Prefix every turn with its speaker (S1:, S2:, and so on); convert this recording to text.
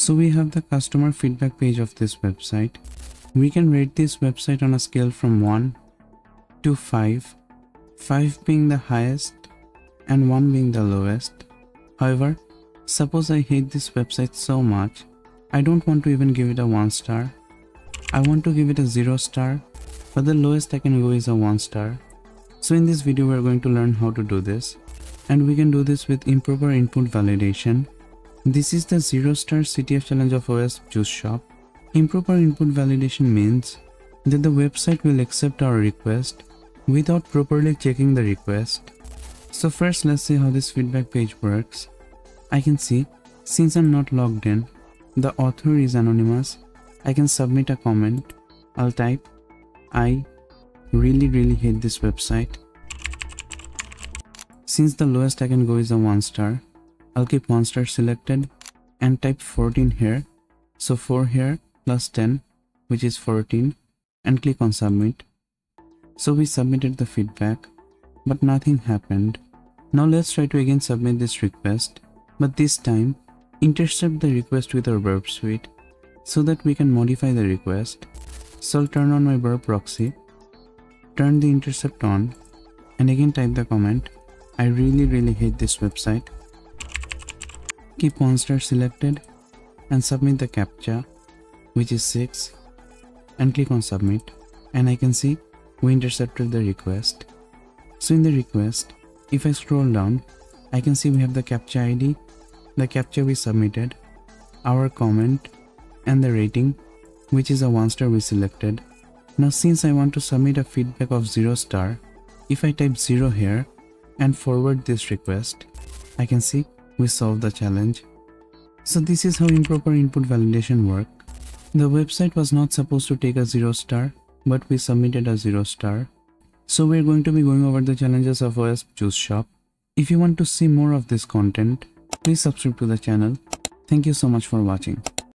S1: So we have the customer feedback page of this website. We can rate this website on a scale from 1 to 5, 5 being the highest and 1 being the lowest. However, suppose I hate this website so much, I don't want to even give it a 1 star. I want to give it a 0 star, but the lowest I can go is a 1 star. So in this video we are going to learn how to do this and we can do this with improper input validation. This is the 0 star CTF challenge of OWASP Juice Shop. Improper input validation means that the website will accept our request without properly checking the request. So first let's see how this feedback page works. I can see since I'm not logged in, the author is anonymous, I can submit a comment. I'll type I really really hate this website. Since the lowest I can go is a 1 star, I'll keep 1 star selected and type 14 here. So 4 here plus 10 which is 14 and click on submit. So we submitted the feedback but nothing happened. Now let's try to again submit this request but this time intercept the request with our burp suite so that we can modify the request. So I'll turn on my burp proxy, turn the intercept on and again type the comment I really really hate this website. Keep one star selected and submit the captcha which is 6 and click on submit and I can see we intercepted the request. So in the request, if I scroll down, I can see we have the captcha ID, the captcha we submitted, our comment and the rating which is a 1 star we selected. Now since I want to submit a feedback of 0 star, if I type 0 here and forward this request, I can see we solved the challenge. So this is how improper input validation work. The website was not supposed to take a 0 star, but we submitted a 0 star. So we're going to be going over the challenges of OWASP Juice Shop. If you want to see more of this content, please subscribe to the channel. Thank you so much for watching.